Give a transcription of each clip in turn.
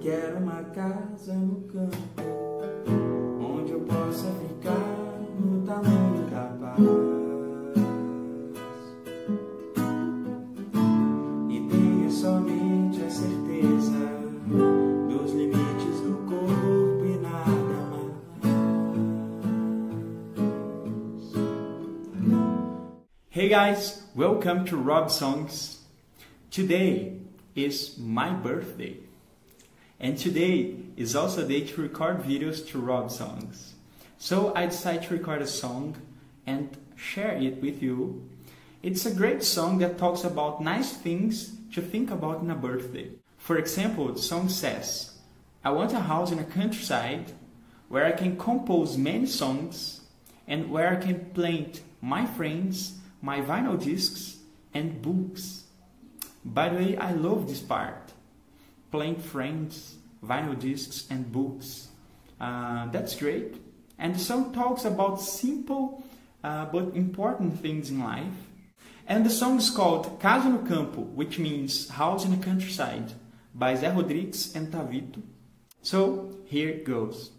quero uma casa no campo, onde eu possa ficar no tamanho da paz. E tenha somente a certeza dos limites do corpo e nada mais. Hey guys, welcome to Rob Songs. Today is my birthday. And today is also a day to record videos to Rob songs. So I decided to record a song and share it with you. It's a great song that talks about nice things to think about in a birthday. For example, the song says, I want a house in a countryside where I can compose many songs and where I can plant my friends, my vinyl discs, and books. By the way, I love this part playing friends, vinyl discs, and books. Uh, that's great. And the song talks about simple uh, but important things in life. And the song is called Casa no Campo, which means house in the countryside, by Zé Rodrigues and Tavito. So here it goes.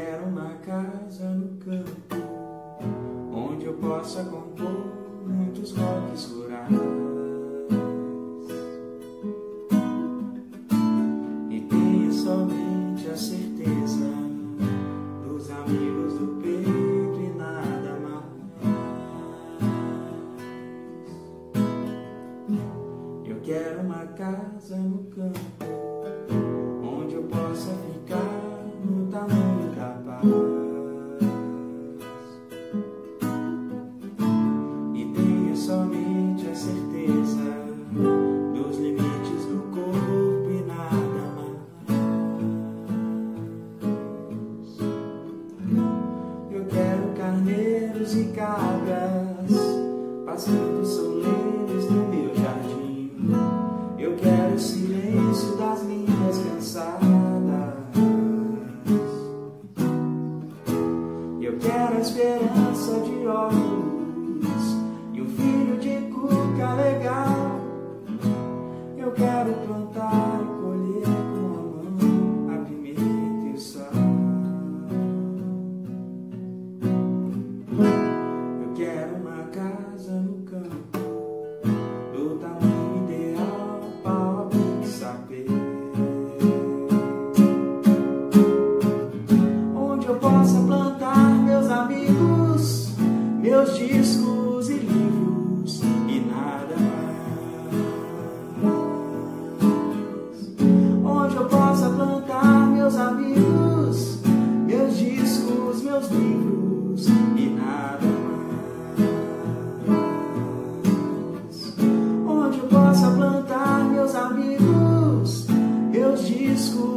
Quero uma casa no campo, onde eu possa compor muitos rocks rurais. E tenha somente a certeza dos amigos do peito e nada mais. Eu quero uma casa no campo, onde eu possa ficar carneiros e cabras passando solenes no meu jardim. Eu quero o silêncio das linhas cansadas. Eu quero a esperança de olhos e um filho de cuca legal. Eu quero plantar meus discos e livros e nada mais. Onde eu possa plantar meus amigos, meus discos, meus livros e nada mais. Onde eu possa plantar meus amigos, meus discos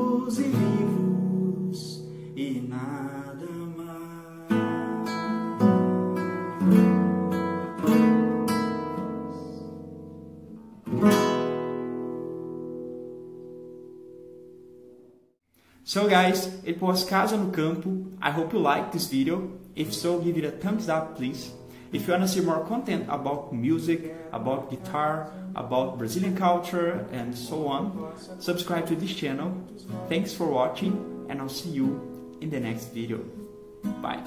So guys, it was Casa no Campo. I hope you liked this video. If so, give it a thumbs up please. If you wanna see more content about music, about guitar, about Brazilian culture and so on, subscribe to this channel. Thanks for watching and I'll see you in the next video. Bye.